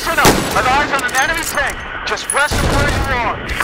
Listen up. An eyes on an enemy tank. Just rest where you are.